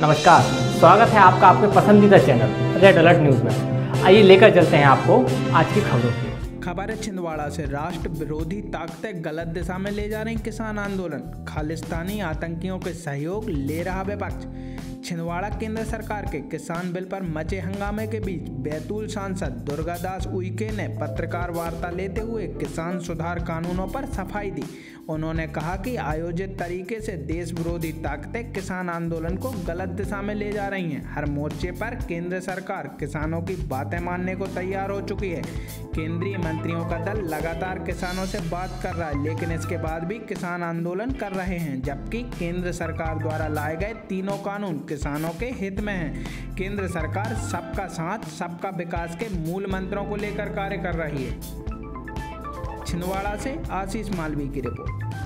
नमस्कार, स्वागत है आपका आपके पसंदीदा चैनल रेड अलर्ट न्यूज़ में। आइए लेकर चलते हैं आपको आज की खबरों की। खबर है छिंदवाड़ा से। राष्ट्र विरोधी ताकतें गलत दिशा में ले जा रही किसान आंदोलन। खालिस्तानी आतंकियों के सहयोग ले रहा विपक्ष। छिंदवाड़ा केंद्र सरकार के किसान बिल पर मचे हंगामे के बीच बैतूल सांसद दुर्गादास उइके ने पत्रकार वार्ता लेते हुए किसान सुधार कानूनों पर सफ़ाई दी। उन्होंने कहा कि आयोजित तरीके से देश विरोधी ताकतें किसान आंदोलन को गलत दिशा में ले जा रही हैं। हर मोर्चे पर केंद्र सरकार किसानों की बातें मानने को तैयार हो चुकी है। केंद्रीय मंत्रियों का दल लगातार किसानों से बात कर रहा है, लेकिन इसके बाद भी किसान आंदोलन कर रहे हैं, जबकि केंद्र सरकार द्वारा लाए गए तीनों कानून किसानों के हित में है। केंद्र सरकार सबका साथ, सबका विकास के मूल मंत्रों को लेकर कार्य कर रही है। छिंदवाड़ा से आशीष मालवी की रिपोर्ट।